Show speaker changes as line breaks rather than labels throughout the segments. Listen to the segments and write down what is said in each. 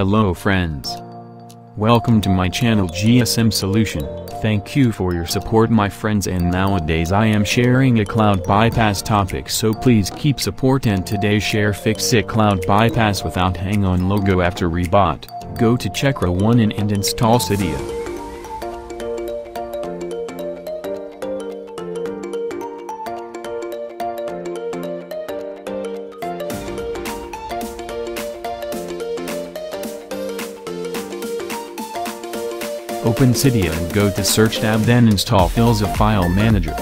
Hello friends. Welcome to my channel GSM Solution, thank you for your support my friends and nowadays I am sharing a cloud bypass topic so please keep support and today share Fixit cloud bypass without hang on logo after rebot, go to Chekra 1 and, and install Cydia. Open Cydia and go to search tab then install Filza file manager.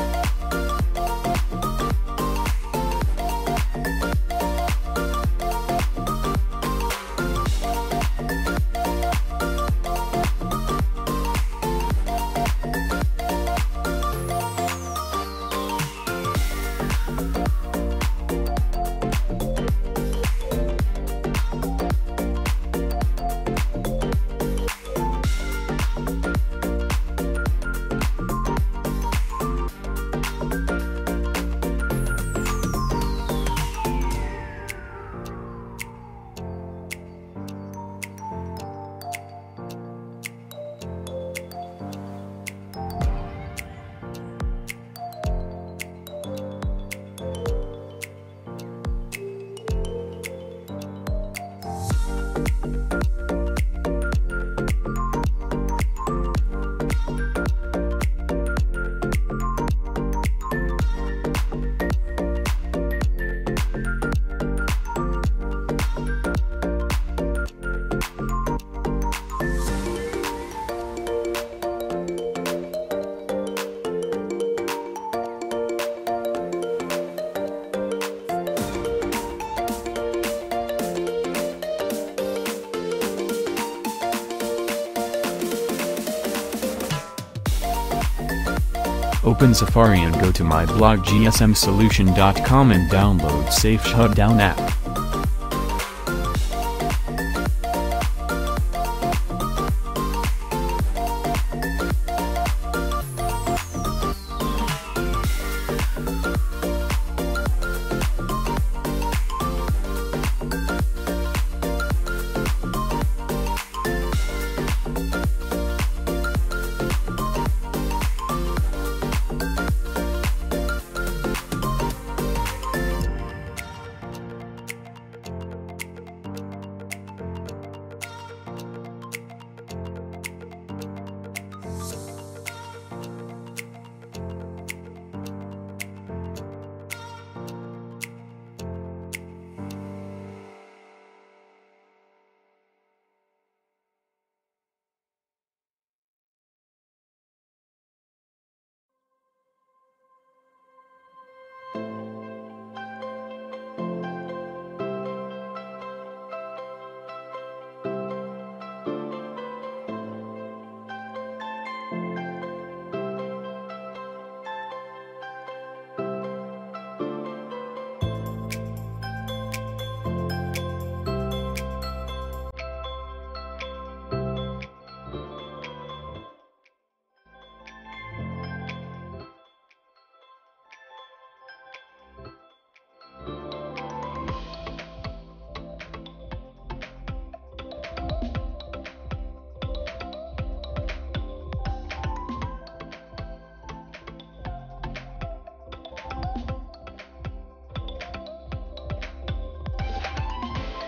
Open Safari and go to my blog gsmsolution.com and download Safe Shutdown app.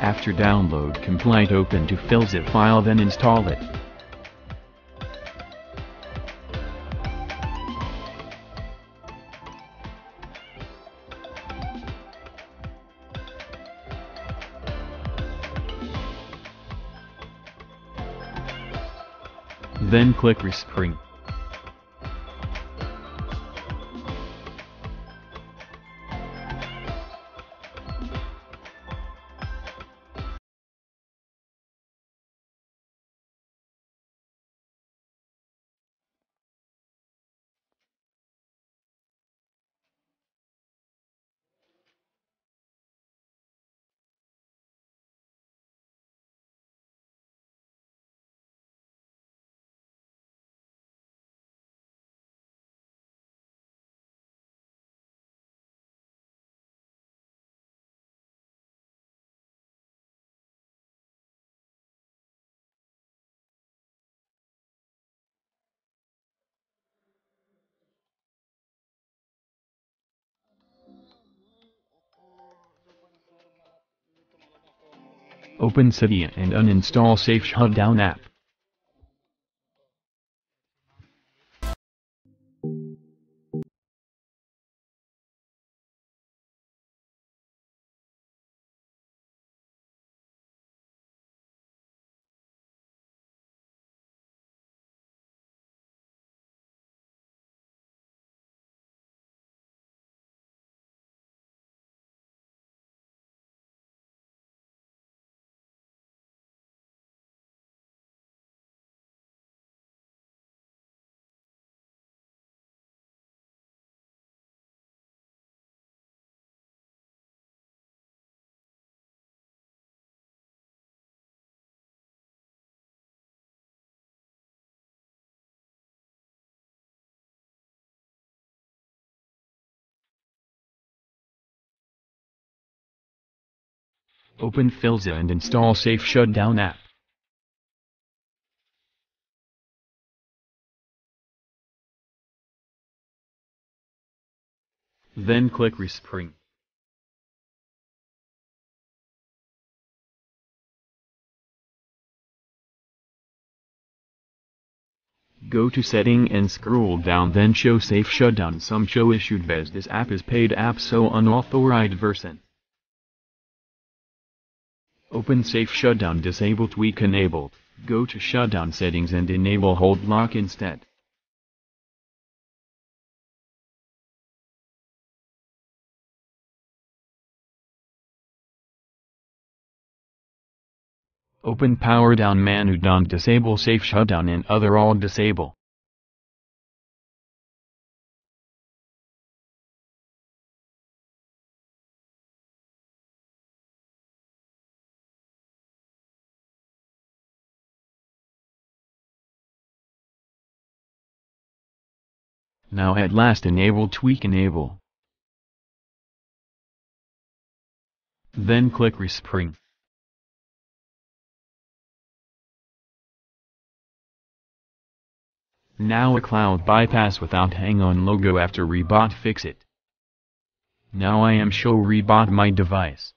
After download complete open to filzip file then install it. Then click Respring. Open Cydia and uninstall Safe Shutdown app. Open Filza and install Safe Shutdown app. Then click Respring. Go to setting and scroll down then show safe shutdown some show issued best this app is paid app so unauthorized version. Open safe shutdown disable tweak enabled, go to shutdown settings and enable hold lock instead. Open power down menu don't disable safe shutdown and other all disable. Now at last enable tweak enable. Then click respring. Now a cloud bypass without hang on logo after reboot fix it. Now I am show reboot my device.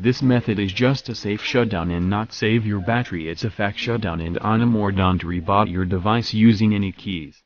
This method is just a safe shutdown and not save your battery it's a fact shutdown and on a more don't reboot your device using any keys.